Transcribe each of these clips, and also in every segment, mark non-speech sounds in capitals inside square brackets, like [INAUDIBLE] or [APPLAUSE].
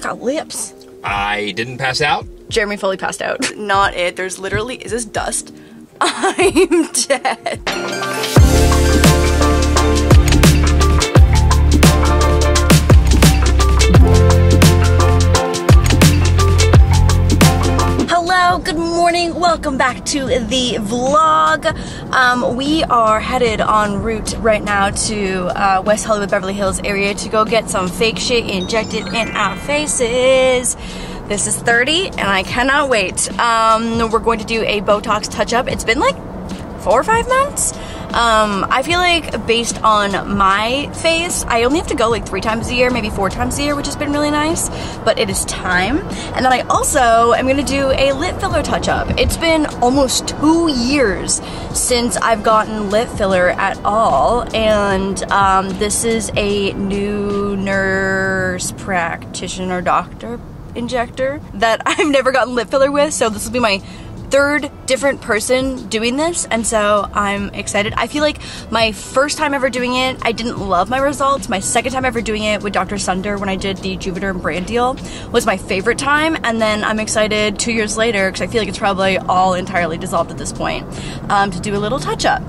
I got lips. I didn't pass out. Jeremy fully passed out. Not it. There's literally, is this dust? [LAUGHS] I'm dead. Good morning. Welcome back to the vlog. Um, we are headed en route right now to uh, West Hollywood, Beverly Hills area to go get some fake shit injected in our faces. This is 30 and I cannot wait. Um, we're going to do a Botox touch up. It's been like four or five months. Um, I feel like based on my face, I only have to go like three times a year, maybe four times a year, which has been really nice, but it is time. And then I also am gonna do a lip filler touch up. It's been almost two years since I've gotten lip filler at all, and um, this is a new nurse practitioner doctor injector that [LAUGHS] I've never gotten lip filler with, so this will be my third different person doing this and so I'm excited. I feel like my first time ever doing it, I didn't love my results. My second time ever doing it with Dr. Sunder when I did the Juvederm brand deal was my favorite time and then I'm excited two years later because I feel like it's probably all entirely dissolved at this point um, to do a little touch up.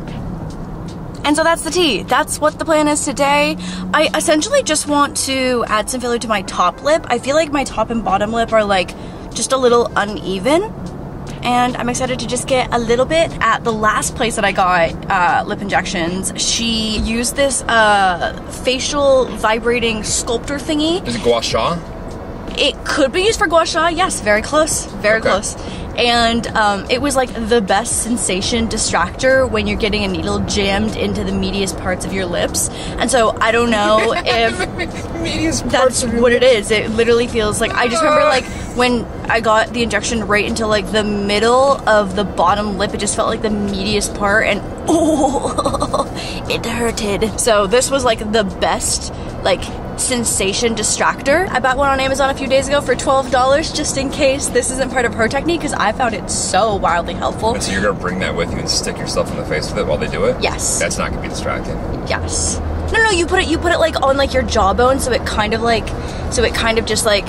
And so that's the tea. That's what the plan is today. I essentially just want to add some filler to my top lip. I feel like my top and bottom lip are like just a little uneven and I'm excited to just get a little bit. At the last place that I got uh, lip injections, she used this uh, facial vibrating sculptor thingy. Is it gua sha? It could be used for gua sha, yes, very close, very Okay. close. And um, it was like the best sensation distractor when you're getting a needle jammed into the meatiest parts of your lips. And so I don't know if [LAUGHS] that's what it is. It literally feels like I just remember like [LAUGHS] when I got the injection right into like the middle of the bottom lip, it just felt like the meatiest part and oh [LAUGHS] it hurted. So this was like the best like sensation distractor. I bought one on Amazon a few days ago for $12 just in case this isn't part of her technique because I found it so wildly helpful. And so you're gonna bring that with you and stick yourself in the face with it while they do it? Yes. That's not gonna be distracting. Yes. No, no, you put it you put it like on like your jawbone so it kind of like so it kind of just like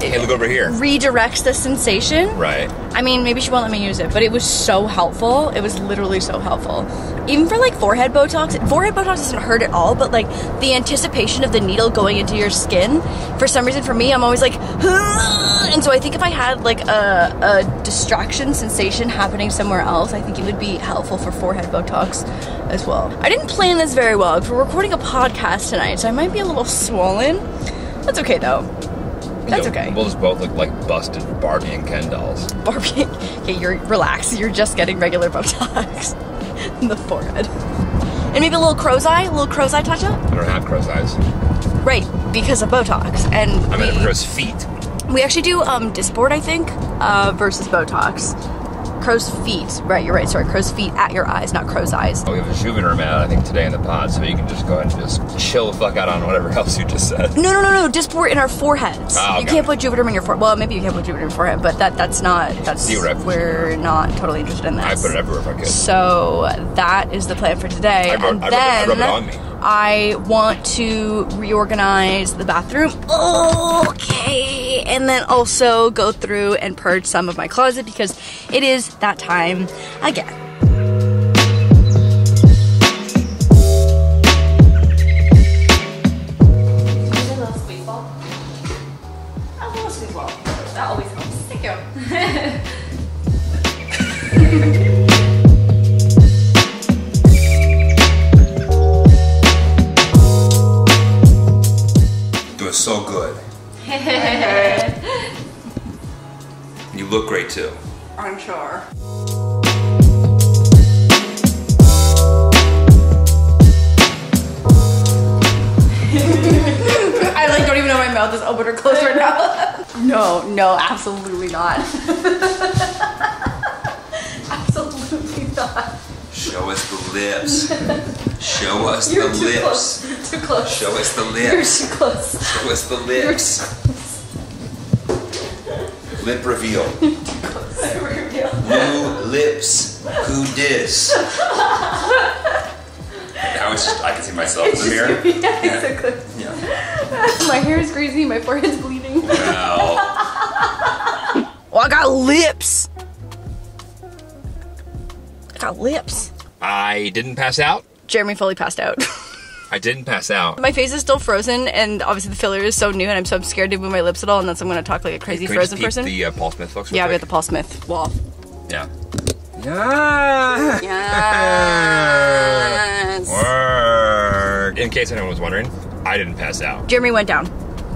Hey, look over here. redirects the sensation. Right. I mean, maybe she won't let me use it, but it was so helpful. It was literally so helpful. Even for like forehead Botox, forehead Botox doesn't hurt at all, but like the anticipation of the needle going into your skin, for some reason for me, I'm always like, and so I think if I had like a, a distraction sensation happening somewhere else, I think it would be helpful for forehead Botox as well. I didn't plan this very well. We're recording a podcast tonight, so I might be a little swollen. That's okay though. That's okay. We'll just both look like busted Barbie and Ken dolls. Barbie, okay, you're relax. You're just getting regular Botox [LAUGHS] in the forehead, and maybe a little crow's eye, a little crow's eye touch up. I don't have crow's eyes. Right, because of Botox, and I'm we, in crow's feet. we actually do um Dysport, I think, uh, versus Botox. Crow's feet, right? You're right. Sorry, crow's feet at your eyes, not crow's eyes. Oh, we have a Juvederm out, I think, today in the pod, so you can just go ahead and just chill the fuck out on whatever [LAUGHS] else you just said. No, no, no, no. Dysport in our foreheads. Oh, you can't it. put Juvederm in your forehead. Well, maybe you can't put Juvederm in your forehead, but that that's not. That's we're not totally interested in that. I put it everywhere if I could. So that is the plan for today. I and I it- I then it on me. I want to reorganize the bathroom. Okay. And then also go through and purge some of my closet because it is that time again. Mouth is open or closed right now. [LAUGHS] no, no, absolutely not. [LAUGHS] absolutely not. Show us the lips. Show [LAUGHS] us You're the too lips. close. Too close. Show us the lips. You're lips. too close. Show us the lips. Lip reveal. New lips. Who dis? Now it's just I can see myself in the mirror. [LAUGHS] yeah, exactly. Yeah. My hair is crazy. My forehead's bleeding. Wow. Oh, I got lips. I got lips. I didn't pass out. Jeremy fully passed out. I didn't pass out. my face is still frozen, and obviously the filler is so new, and I'm so scared to move my lips at all, and that's I'm gonna talk like a crazy Can we just frozen peep person. The uh, Paul Smith looks. yeah, we got the Paul Smith wall. Yeah. Yeah. Yes. [LAUGHS] Word. In case anyone was wondering, I didn't pass out. Jeremy went down.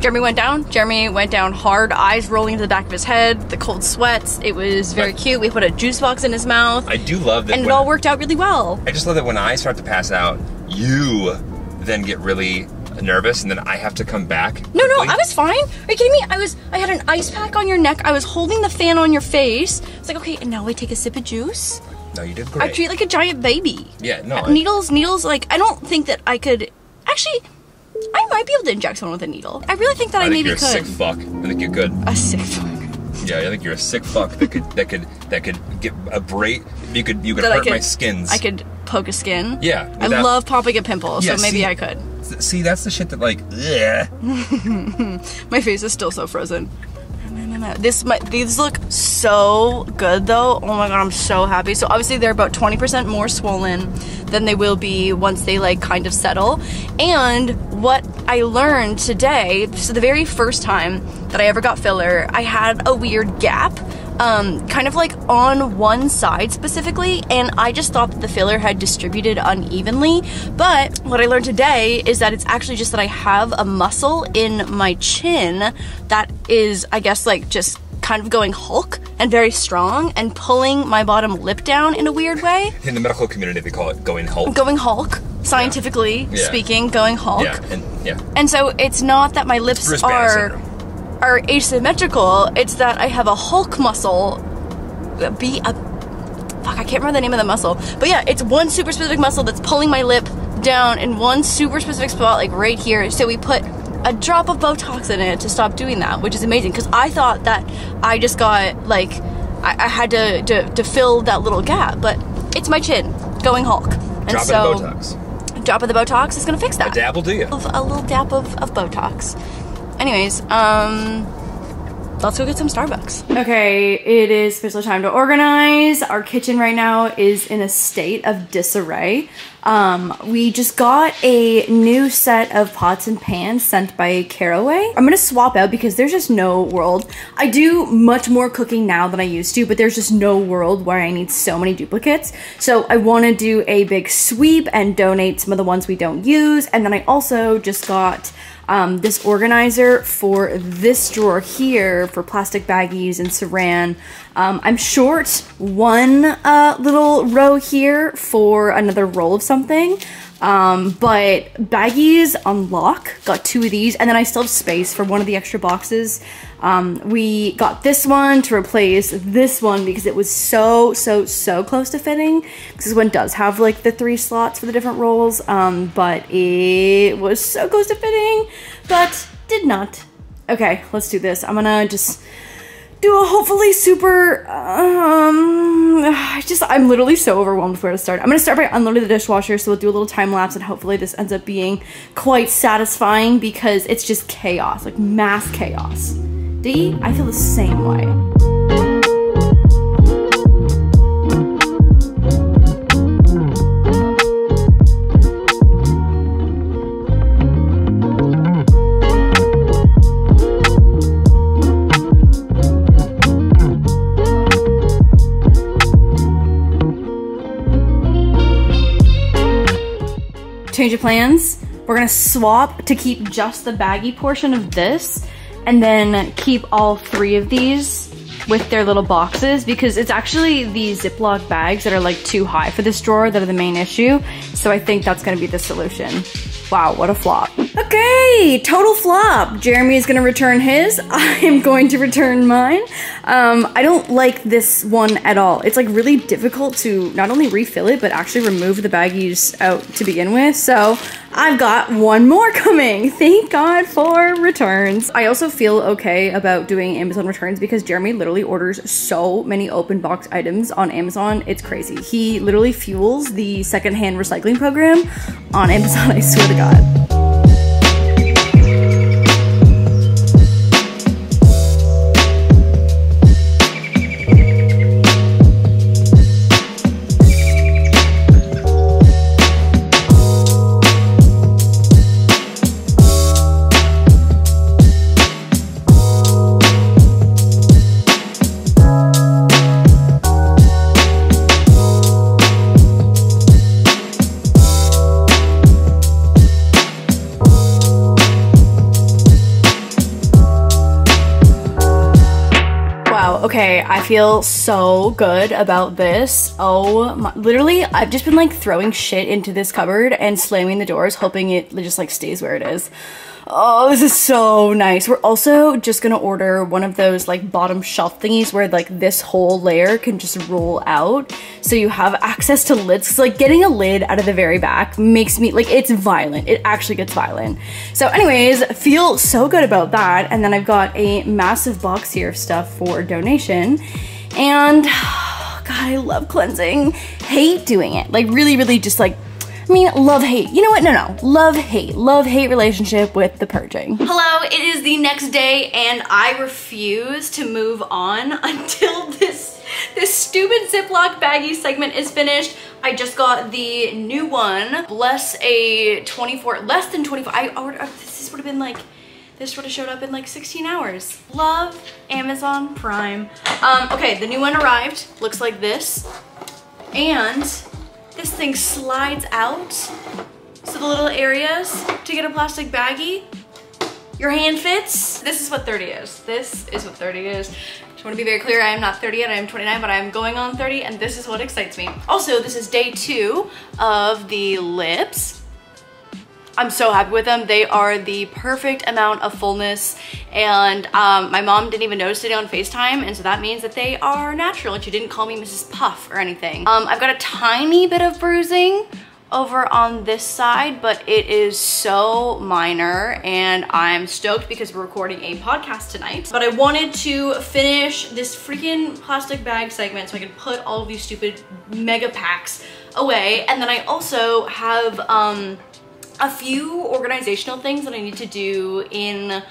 Jeremy went down. Jeremy went down hard, eyes rolling into the back of his head, the cold sweats. It was very Right. cute. We put a juice box in his mouth, I do love that. and it all worked out really well. I just love that when I start to pass out, you then get really nervous, and then I have to come back. No, no. I was fine. Are you kidding me? I was. I had an ice pack on your neck. I was holding the fan on your face. It's like, okay, and now I take a sip of juice. No, you did great. I treat like a giant baby. Yeah, no. I- needles, needles. Like I don't think that I could. Actually, I might be able to inject someone with a needle. I really think that I, I think maybe you're a could. sick fuck. I think you're good. a sick fuck. Yeah, I think you're a sick fuck that could that could that could get a break. You could you could That I hurt could. my skins. I could poke a skin. Yeah, I without- love popping a pimple, Yeah, so maybe see- I could. See, that's the shit that like. [LAUGHS] Ugh. My face is still so frozen. This my, these look so good though. Oh my god, I'm so happy. So obviously they're about 20% more swollen than they will be once they like kind of settle. And what I learned today, so the very first time that I ever got filler, I had a weird gap. Um, kind of like on one side specifically, and I just thought that the filler had distributed unevenly. But what I learned today is that it's actually just that I have a muscle in my chin that is, I guess, like just kind of going Hulk and very strong and pulling my bottom lip down in a weird way. In the medical community, they call it going Hulk. Going Hulk, scientifically Yeah. speaking, going Hulk. Yeah, and yeah. And so it's not that my lips are syndrome. Are asymmetrical. It's that I have a Hulk muscle. Be a fuck. I can't remember the name of the muscle, but yeah, it's one super specific muscle that's pulling my lip down in one super specific spot, like right here. So we put a drop of Botox in it to stop doing that, which is amazing because I thought that I just got like I, I had to, to to fill that little gap, but it's my chin going Hulk. And Drop so Botox. drop of the Botox is gonna fix that A dab will do you. a little dab of, of Botox. Anyways, um, let's go get some Starbucks. Okay, it is officially time to organize. Our kitchen right now is in a state of disarray. Um, we just got a new set of pots and pans sent by Caraway. I'm gonna swap out because there's just no world. I do much more cooking now than I used to, but there's just no world where I need so many duplicates. So I wanna do a big sweep and donate some of the ones we don't use. And then I also just got um, this organizer for this drawer here for plastic baggies and saran. Um, I'm short one uh, little row here for another roll of something. Um, but baggies on lock, got two of these, and then I still have space for one of the extra boxes. Um, we got this one to replace this one because it was so, so, so close to fitting. This one does have like the three slots for the different rolls, um, but it was so close to fitting, but did not. Okay, let's do this. I'm gonna just do a hopefully super um I just I'm literally so overwhelmed with where to start. I'm gonna start by unloading the dishwasher, so we'll do a little time lapse and hopefully this ends up being quite satisfying because it's just chaos, like mass chaos. D, I feel the same way. change of plans. We're gonna swap to keep just the baggy portion of this and then keep all three of these with their little boxes because it's actually the Ziploc bags that are like too high for this drawer that are the main issue. So I think that's gonna be the solution. Wow, what a flop. Okay, total flop. Jeremy is going to return his. [LAUGHS] I am going to return mine. Um, I don't like this one at all. It's like really difficult to not only refill it, but actually remove the baggies out to begin with. So I've got one more [LAUGHS] coming. Thank God for returns. I also feel okay about doing Amazon returns because Jeremy literally orders so many open box items on Amazon. It's crazy. He literally fuels the secondhand recycling program on Amazon, [LAUGHS] I swear to God. Feel so good about this. Oh, my, literally, I've just been like throwing shit into this cupboard and slamming the doors, hoping it just like stays where it is. Oh, this is so nice. We're also just gonna order one of those like bottom shelf thingies where like this whole layer can just roll out so you have access to lids. Like getting a lid out of the very back makes me like it's violent. It actually gets violent. So anyways, feel so good about that. And then I've got a massive box here of stuff for donation. And [SIGHS] God, I love cleansing. Hate doing it. Like really, really just like I mean, love hate. You know what? No, no. Love hate. Love hate relationship with the purging. Hello, it is the next day and I refuse to move on [LAUGHS] until this this stupid Ziploc baggie segment is finished. I just got the new one. Bless a 24, less than 24. I ordered, this would have been like, this would have showed up in like 16 hours. Love Amazon Prime. Um, okay, the new one arrived. Looks like this. And this thing slides out. So the little areas to get a plastic baggie, your hand fits. This is what 30 is. This is what 30 is. Just want to be very clear, I am not 30 yet, I am 29, but I am going on 30, and this is what excites me. Also, this is day two of the lips. I'm so happy with them. They are the perfect amount of fullness and um, my mom didn't even notice it on FaceTime and so that means that they are natural and she didn't call me Mrs. Puff or anything. Um, I've got a tiny bit of bruising over on this side, but it is so minor and I'm stoked because we're recording a podcast tonight. But I wanted to finish this freaking plastic bag segment so I can put all of these stupid mega packs away. And then I also have um, a few organizational things that I need to do in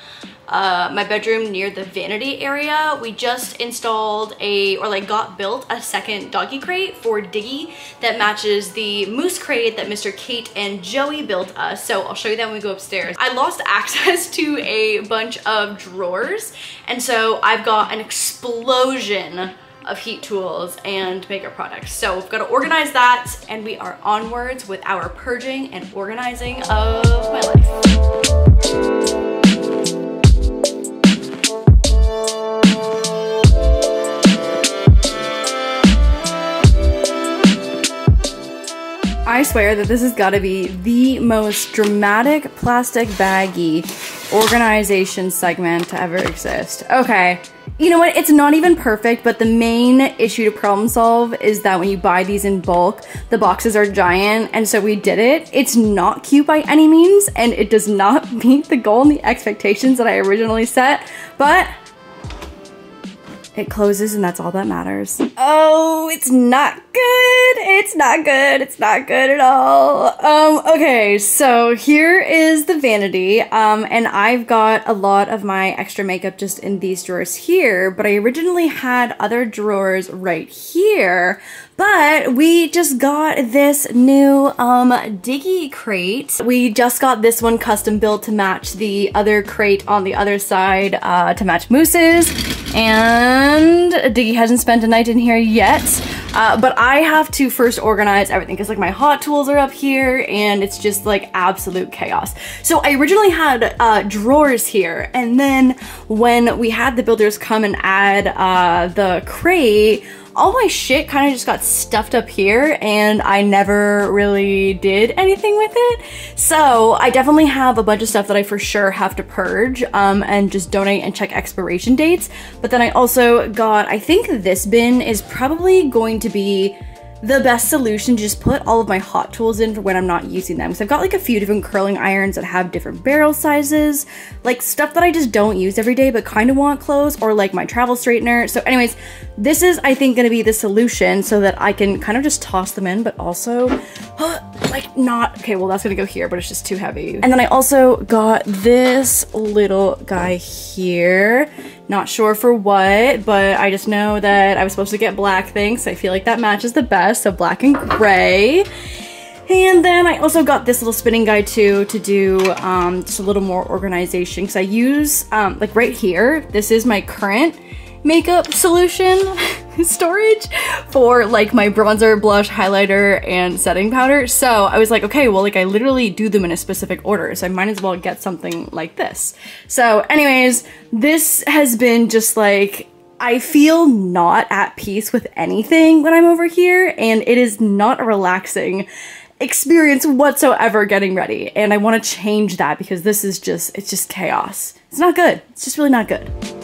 uh, my bedroom near the vanity area. We just installed a, or like got built a second doggy crate for Diggy that matches the moose crate that Mr. Kate and Joey built us. So I'll show you that when we go upstairs. I lost [LAUGHS] access to a bunch of drawers. And so I've got an explosion of heat tools and makeup products. So we've got to organize that and we are onwards with our purging and organizing of my life. I swear that this has got to be the most dramatic plastic baggy organization segment to ever exist. Okay, you know what? It's not even perfect, but the main issue to problem solve is that when you buy these in bulk, the boxes are giant, and so we did it. It's not cute by any means, and it does not [LAUGHS] meet the goal and the expectations that I originally set, but it closes and that's all that matters. Oh, it's not good. It's not good. It's not good at all. Um, okay, so here is the vanity. Um, and I've got a lot of my extra makeup just in these drawers here, but I originally had other drawers right here. But we just got this new um, Diggy crate. We just got this one custom built to match the other crate on the other side uh, to match Moose's. And Diggy hasn't spent a night in here yet. Uh, but I have to first organize everything because like my hot tools are up here and it's just like absolute chaos. So I originally had uh, drawers here and then when we had the builders come and add uh, the crate, all my shit kind of just got stuffed up here and I never really did anything with it. So I definitely have a bunch of stuff that I for sure have to purge um, and just donate and check expiration dates. But then I also got, I think this bin is probably going to be the best solution to just put all of my hot tools in for when I'm not using them. So I've got like a few different curling irons that have different barrel sizes, like stuff that I just don't use every day but kind of want clothes or like my travel straightener. So anyways, this is I think gonna be the solution so that I can kind of just toss them in but also [GASPS] like not, okay well that's gonna go here but it's just too heavy. And then I also got this little guy here. Not sure for what, but I just know that I was supposed to get black things. So I feel like that matches the best. So black and gray. And then I also got this little spinning guide too to do um, just a little more organization because I use, um, like right here, this is my current makeup solution [LAUGHS] storage for like my bronzer, blush, highlighter, and setting powder. So I was like, okay, well, like I literally do them in a specific order, so I might as well get something like this. So anyways, this has been just like, I feel not at peace with anything when I'm over here, and it is not a relaxing experience whatsoever getting ready. And I want to change that because this is just, it's just chaos. It's not good. It's just really not good.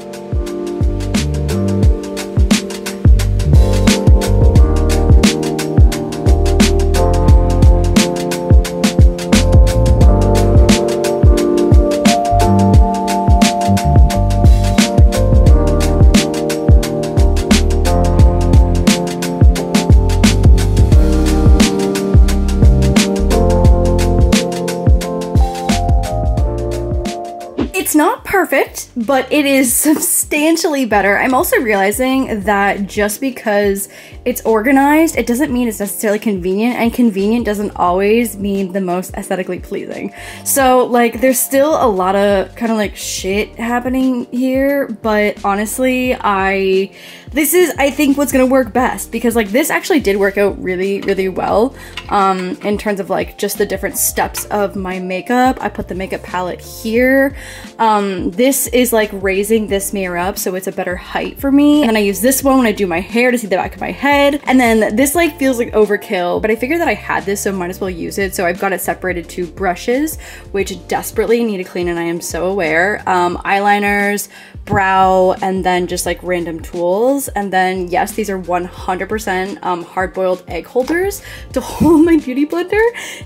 Perfect, but it is [LAUGHS] substantially better. I'm also realizing that just because it's organized, it doesn't mean it's necessarily convenient, and convenient doesn't always mean the most aesthetically pleasing. So, like, there's still a lot of kind of like shit happening here, but honestly, I this is I think what's gonna work best because like this actually did work out really really well um, in terms of like just the different steps of my makeup. I put the makeup palette here. Um, this is like raising this mirror up so it's a better height for me. And then I use this one when I do my hair to see the back of my head. And then this like feels like overkill, but I figured that I had this so might as well use it. So I've got it separated to brushes, which desperately need to clean and I am so aware. Um, eyeliners, brow, and then just like random tools. And then yes, these are 100% um, hard-boiled egg holders to [LAUGHS] hold my beauty blender.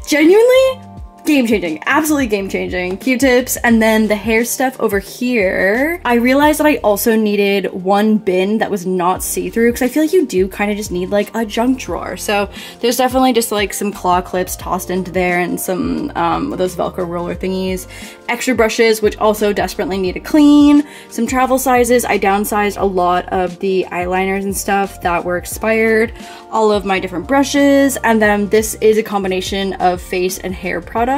Genuinely, game changing absolutely game changing q-tips and then the hair stuff over here. I realized that i also needed one bin that was not see-through because i feel like you do kind of just need like a junk drawer. So there's definitely just like some claw clips tossed into there and some um, those velcro roller thingies. Extra brushes which also desperately need a clean. Some travel sizes. I downsized a lot of the eyeliners and stuff that were expired. All of my different brushes. And then this is a combination of face and hair products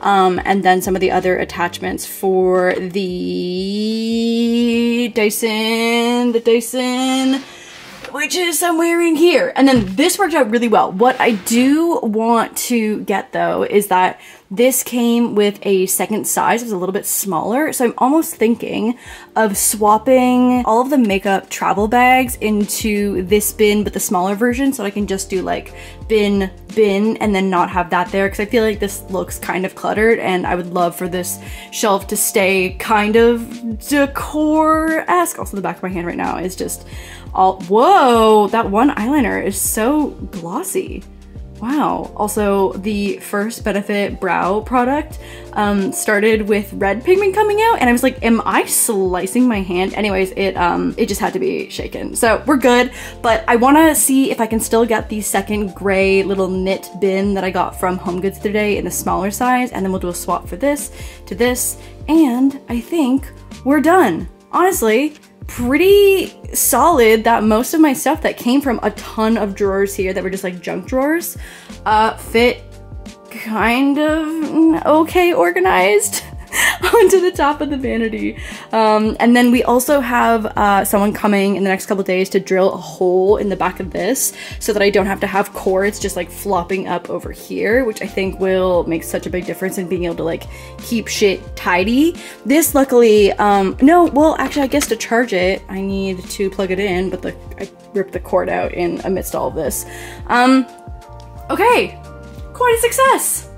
um, and then some of the other attachments for the Dyson, the Dyson, which is somewhere in here. And then this worked out really well. What I do want to get though is that this came with a second size, it was a little bit smaller. So I'm almost thinking of swapping all of the makeup travel bags into this bin, but the smaller version so I can just do like bin, bin, and then not have that there. Cause I feel like this looks kind of cluttered and I would love for this shelf to stay kind of decor-esque. Also the back of my hand right now is just all, whoa, that one eyeliner is so glossy. Wow. Also, the first Benefit Brow product um, started with red pigment coming out, and I was like, am I slicing my hand? Anyways, it um, it just had to be shaken. So we're good, but I want to see if I can still get the second gray little knit bin that I got from Home Goods today in the smaller size, and then we'll do a swap for this to this, and I think we're done. Honestly, pretty solid that most of my stuff that came from a ton of drawers here that were just like junk drawers uh, fit kind of okay organized. [LAUGHS] [LAUGHS] onto the top of the vanity. Um, and then we also have uh, someone coming in the next couple days to drill a hole in the back of this so that I don't have to have cords just like flopping up over here, which I think will make such a big difference in being able to like keep shit tidy. This luckily, um, no, well, actually, I guess to charge it, I need to plug it in, but the I ripped the cord out in amidst all of this. Um, okay, quite a success.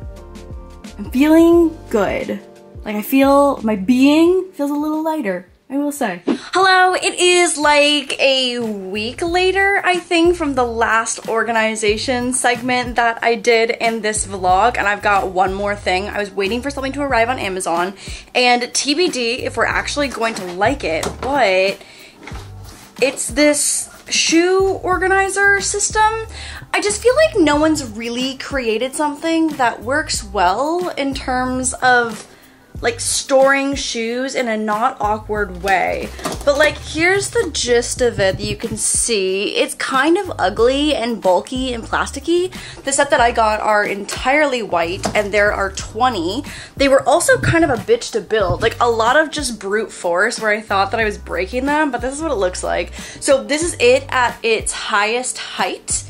I'm feeling good. Like I feel my being feels a little lighter. I will say. Hello, it is like a week later, I think, from the last organization segment that I did in this vlog, and I've got one more thing. I was waiting for something to arrive on Amazon, and TBD if we're actually going to like it, but it's this shoe organizer system. I just feel like no one's really created something that works well in terms of like storing shoes in a not awkward way. But like here's the gist of it that you can see. It's kind of ugly and bulky and plasticky. The set that I got are entirely white and there are 20. They were also kind of a bitch to build. Like a lot of just brute force where I thought that I was breaking them, but this is what it looks like. So this is it at its highest height.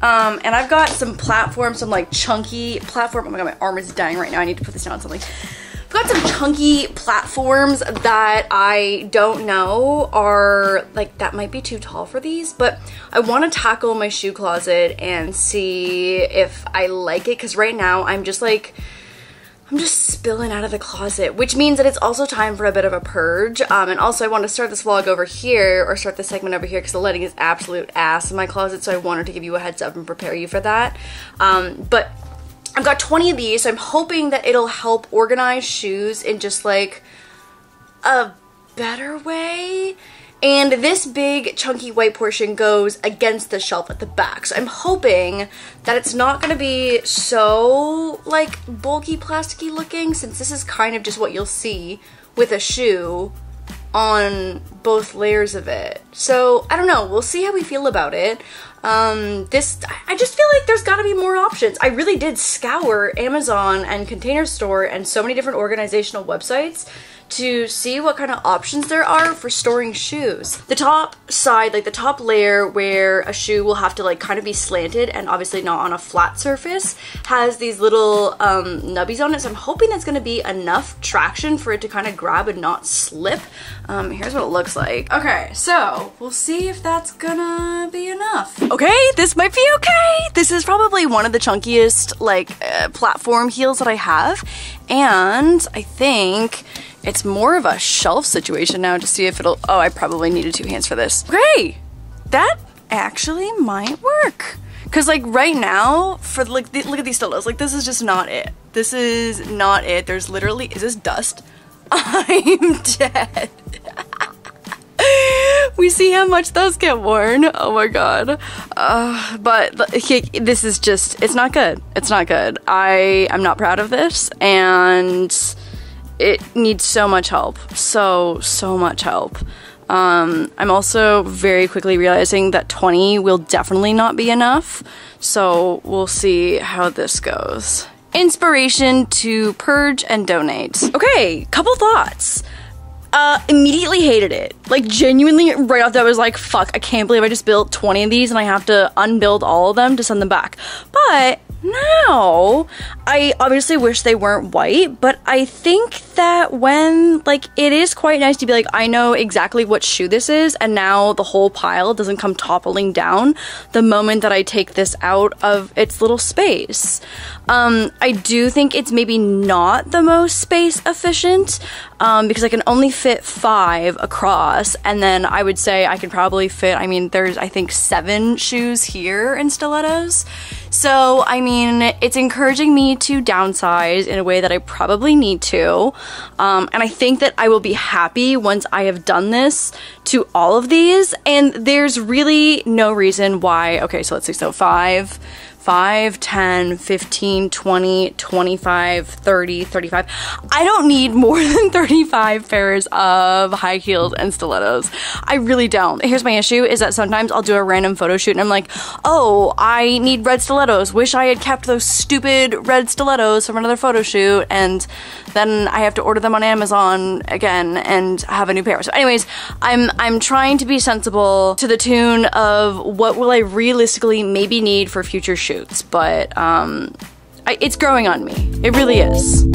Um, and I've got some platform, some like chunky platform. Oh my god, my arm is dying right now. I need to put this down on something. Got some chunky platforms that I don't know are like that might be too tall for these, but I want to tackle my shoe closet and see if I like it because right now I'm just like I'm just spilling out of the closet, which means that it's also time for a bit of a purge. Um, and also I want to start this vlog over here or start the segment over here because the lighting is absolute ass in my closet. So I wanted to give you a heads up and prepare you for that. Um, but I've got 20 of these, so I'm hoping that it'll help organize shoes in just like a better way. And this big chunky white portion goes against the shelf at the back. So I'm hoping that it's not gonna be so like bulky plasticky looking since this is kind of just what you'll see with a shoe on both layers of it. So I don't know, we'll see how we feel about it. Um, this, I just feel like there's gotta be more options. I really did scour Amazon and Container Store and so many different organizational websites to see what kind of options there are for storing shoes. The top side, like the top layer where a shoe will have to like kind of be slanted and obviously not on a flat surface, has these little um, nubbies on it. So I'm hoping that's gonna be enough traction for it to kind of grab and not slip. Um, here's what it looks like. Okay, so we'll see if that's gonna be enough. Okay, this might be okay. This is probably one of the chunkiest like uh, platform heels that I have. And I think it's more of a shelf situation now to see if it'll, oh, I probably needed two hands for this. Okay, that actually might work. Cause like right now, for like, the, look at these stilettos, like this is just not it. This is not it. There's literally, is this dust? [LAUGHS] I'm dead. [LAUGHS] we see how much those get worn. Oh my god. Uh, but this is just, it's not good. It's not good. I am not proud of this and it needs so much help. So, so much help. Um, I'm also very quickly realizing that 20 will definitely not be enough. So we'll see how this goes. Inspiration to purge and donate. Okay, couple thoughts. Uh, immediately hated it. Like genuinely right off that I was like, fuck, I can't believe I just built 20 of these and I have to unbuild all of them to send them back. But now I obviously wish they weren't white, but I think that when, like, it is quite nice to be like, I know exactly what shoe this is, and now the whole pile doesn't come toppling down the moment that I take this out of its little space. Um, I do think it's maybe not the most space efficient, um, because I can only fit five across, and then I would say I can probably fit, I mean, there's, I think, seven shoes here in stilettos. So, I mean, it's encouraging me to downsize in a way that I probably need to. Um, and I think that I will be happy once I have done this to all of these. And there's really no reason why, okay, so let's see, so five, 5, 10, 15, 20, 25, 30, 35. I don't need more [LAUGHS] than 35 pairs of high heels and stilettos. I really don't. Here's my issue is that sometimes I'll do a random photo shoot and I'm like, oh, I need red stilettos. Wish I had kept those stupid red stilettos from another photo shoot. And then I have to order them on Amazon again and have a new pair. So anyways, I'm I'm trying to be sensible to the tune of what will I realistically maybe need for future shoots, but um I, it's growing on me. It really is.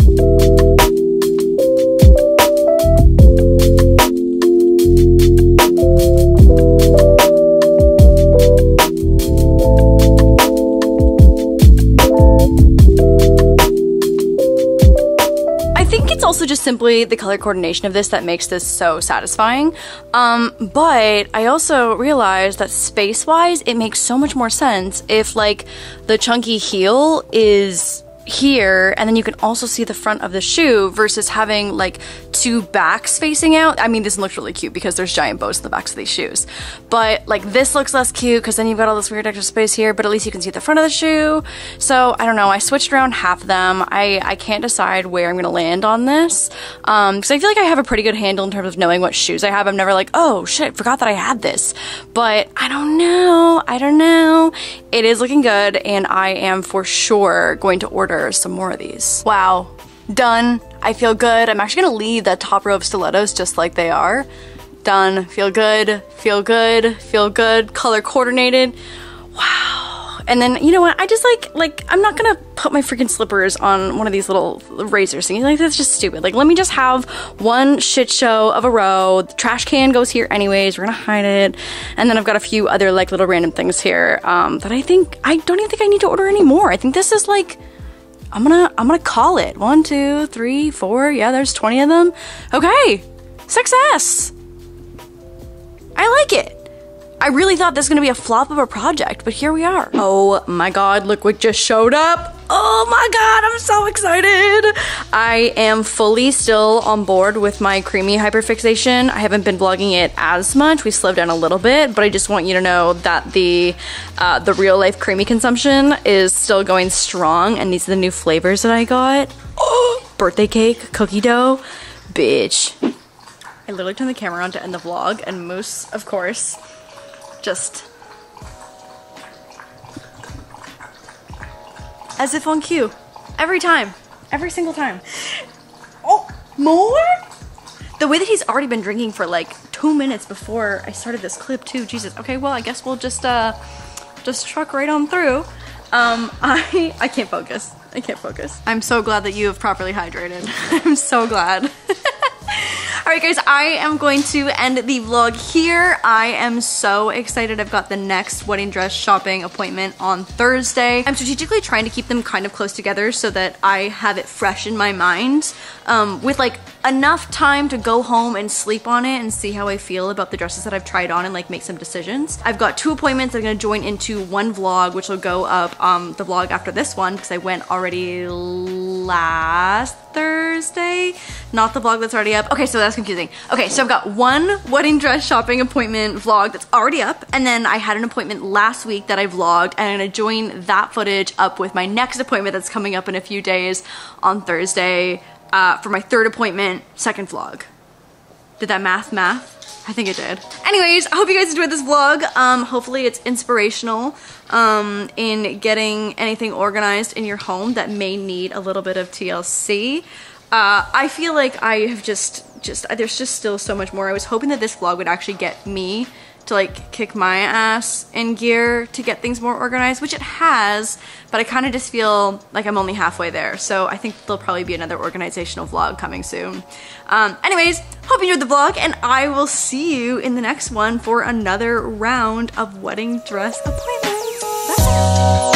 Also just simply the color coordination of this that makes this so satisfying. Um, but I also realized that space wise, it makes so much more sense if, like, the chunky heel is here and then you can also see the front of the shoe versus having like two backs facing out. I mean, this looks really cute because there's giant bows in the backs of these shoes. But like this looks less cute because then you've got all this weird extra space here, but at least you can see the front of the shoe. So I don't know. I switched around half of them. I, I can't decide where I'm to land on this because um, I feel like I have a pretty good handle in terms of knowing what shoes I have. I'm never like, oh shit, I forgot that I had this. But I don't know. I don't know. It is looking good and I am for sure going to order order some more of these. Wow, done. I feel good. I'm actually gonna leave that top row of stilettos just like they are. Done, feel good, feel good, feel good, color coordinated. Wow. And then, you know what, I just like, like, I'm not gonna put my freaking slippers on one of these little razors things. Like, that's just stupid. Like, let me just have one shit show of a row. The trash can goes here anyways. We're gonna hide it. And then I've got a few other, like, little random things here um, that I think, I don't even think I need to order anymore. I think this is, like, I'm gonna I'm gonna call it. One, two, three, four. Yeah, there's 20 of them. Okay, success. I like it. I really thought this was gonna be a flop of a project, but here we are. Oh my god, look what just showed up. Oh my god, I'm so excited. I am fully still on board with my creamy hyperfixation. I haven't been vlogging it as much. We slowed down a little bit, but I just want you to know that the uh, the real life creamy consumption is still going strong and these are the new flavors that I got. Oh, [GASPS] birthday cake, cookie dough, bitch. I literally turned the camera on to end the vlog and Moose, of course, just as if on cue. Every time. Every single time. Oh, more? The way that he's already been drinking for like two minutes before I started this clip too. Jesus. Okay, well, I guess we'll just, uh, just truck right on through. Um, [LAUGHS] I, I can't focus. I can't focus. I'm so glad that you have properly hydrated. [LAUGHS] I'm so glad. [LAUGHS] Alright guys, I am going to end the vlog here. I am so excited. I've got the next wedding dress shopping appointment on Thursday. I'm strategically trying to keep them kind of close together so that I have it fresh in my mind um, with like enough time to go home and sleep on it and see how I feel about the dresses that I've tried on and like make some decisions. I've got two appointments I'm gonna join into one vlog, which will go up um, the vlog after this one because I went already last Thursday, not the vlog that's already up. Okay, so that's confusing. Okay, so I've got one wedding dress shopping appointment vlog that's already up, and then I had an appointment last week that I vlogged, and I'm gonna join that footage up with my next appointment that's coming up in a few days on Thursday uh, for my third appointment, second vlog. Did that math math? I think it did. Anyways, I hope you guys enjoyed this vlog. Um, hopefully it's inspirational um, in getting anything organized in your home that may need a little bit of TLC. Uh, I feel like I have just, just, there's just still so much more. I was hoping that this vlog would actually get me to like kick my ass in gear to get things more organized, which it has, but I kind of just feel like I'm only halfway there. So I think there'll probably be another organizational vlog coming soon. Um, anyways, hope you enjoyed the vlog and I will see you in the next one for another round of wedding dress appointments. Bye.